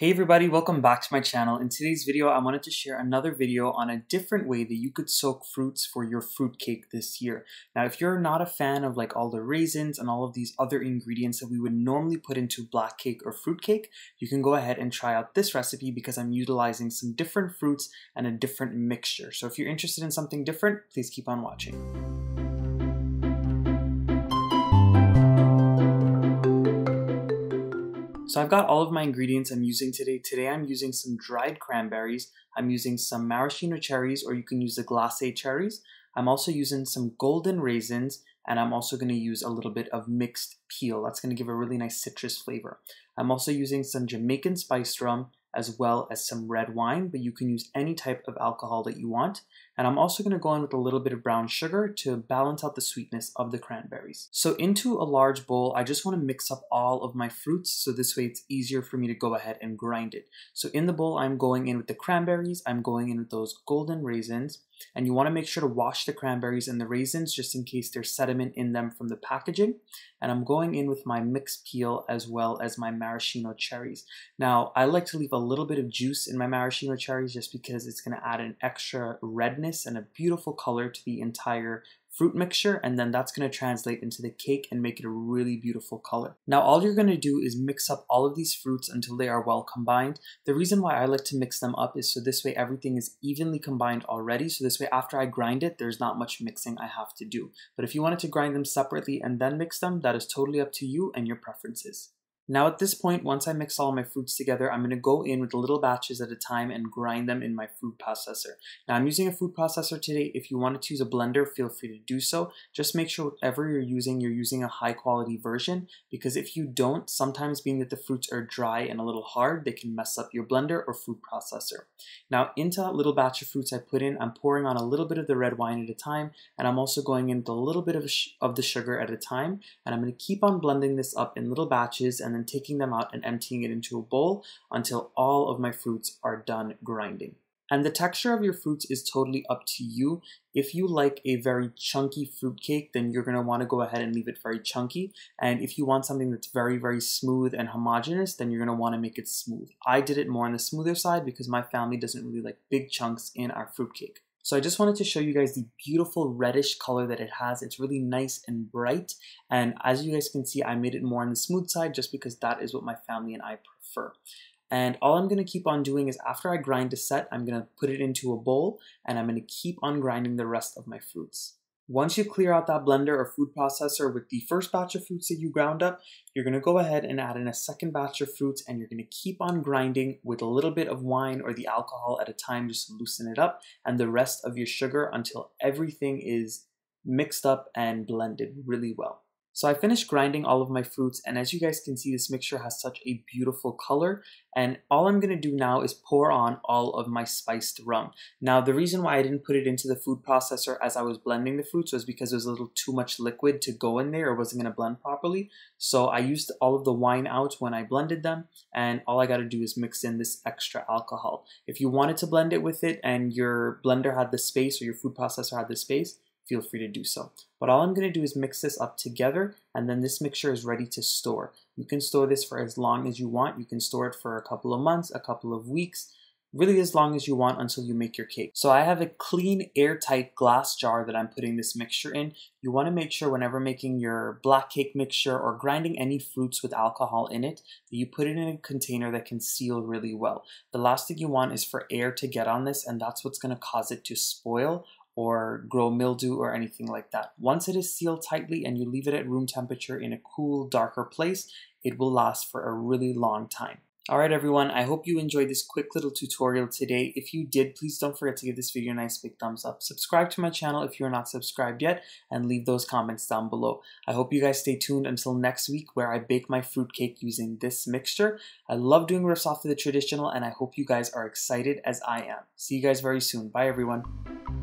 Hey everybody, welcome back to my channel. In today's video, I wanted to share another video on a different way that you could soak fruits for your fruit cake this year. Now, if you're not a fan of like all the raisins and all of these other ingredients that we would normally put into black cake or fruit cake, you can go ahead and try out this recipe because I'm utilizing some different fruits and a different mixture. So if you're interested in something different, please keep on watching. So I've got all of my ingredients I'm using today. Today I'm using some dried cranberries. I'm using some maraschino cherries or you can use the glacé cherries. I'm also using some golden raisins and I'm also going to use a little bit of mixed peel. That's going to give a really nice citrus flavor. I'm also using some Jamaican spiced rum as well as some red wine, but you can use any type of alcohol that you want. And I'm also going to go in with a little bit of brown sugar to balance out the sweetness of the cranberries. So into a large bowl, I just want to mix up all of my fruits so this way it's easier for me to go ahead and grind it. So in the bowl, I'm going in with the cranberries, I'm going in with those golden raisins, and you want to make sure to wash the cranberries and the raisins just in case there's sediment in them from the packaging. And I'm going in with my mixed peel as well as my maraschino cherries. Now, I like to leave a little bit of juice in my maraschino cherries just because it's going to add an extra redness and a beautiful color to the entire fruit mixture and then that's going to translate into the cake and make it a really beautiful color. Now all you're going to do is mix up all of these fruits until they are well combined. The reason why I like to mix them up is so this way everything is evenly combined already so this way after I grind it there's not much mixing I have to do. But if you wanted to grind them separately and then mix them that is totally up to you and your preferences. Now at this point, once I mix all my fruits together, I'm going to go in with little batches at a time and grind them in my food processor. Now I'm using a food processor today. If you wanted to use a blender, feel free to do so. Just make sure whatever you're using, you're using a high quality version because if you don't, sometimes being that the fruits are dry and a little hard, they can mess up your blender or food processor. Now into that little batch of fruits I put in, I'm pouring on a little bit of the red wine at a time and I'm also going into a little bit of, of the sugar at a time and I'm going to keep on blending this up in little batches and then taking them out and emptying it into a bowl until all of my fruits are done grinding. And the texture of your fruits is totally up to you. If you like a very chunky fruit cake, then you're gonna wanna go ahead and leave it very chunky. And if you want something that's very, very smooth and homogenous, then you're gonna wanna make it smooth. I did it more on the smoother side because my family doesn't really like big chunks in our fruit cake. So I just wanted to show you guys the beautiful reddish color that it has. It's really nice and bright. And as you guys can see, I made it more on the smooth side just because that is what my family and I prefer. And all I'm going to keep on doing is after I grind a set, I'm going to put it into a bowl and I'm going to keep on grinding the rest of my fruits. Once you clear out that blender or food processor with the first batch of fruits that you ground up, you're to go ahead and add in a second batch of fruits and you're to keep on grinding with a little bit of wine or the alcohol at a time just loosen it up and the rest of your sugar until everything is mixed up and blended really well. So I finished grinding all of my fruits and as you guys can see this mixture has such a beautiful color and all I'm going to do now is pour on all of my spiced rum. Now the reason why I didn't put it into the food processor as I was blending the fruits was because there was a little too much liquid to go in there or wasn't going to blend properly. So I used all of the wine out when I blended them and all I got to do is mix in this extra alcohol. If you wanted to blend it with it and your blender had the space or your food processor had the space, feel free to do so. But all I'm going to do is mix this up together and then this mixture is ready to store. You can store this for as long as you want. You can store it for a couple of months, a couple of weeks, really as long as you want until you make your cake. So I have a clean airtight glass jar that I'm putting this mixture in. You want to make sure whenever making your black cake mixture or grinding any fruits with alcohol in it that you put it in a container that can seal really well. The last thing you want is for air to get on this and that's what's going to cause it to spoil or grow mildew or anything like that. Once it is sealed tightly and you leave it at room temperature in a cool, darker place, it will last for a really long time. Alright everyone, I hope you enjoyed this quick little tutorial today. If you did, please don't forget to give this video a nice big thumbs up. Subscribe to my channel if you're not subscribed yet, and leave those comments down below. I hope you guys stay tuned until next week where I bake my fruitcake using this mixture. I love doing riffs off of the traditional, and I hope you guys are excited as I am. See you guys very soon. Bye everyone.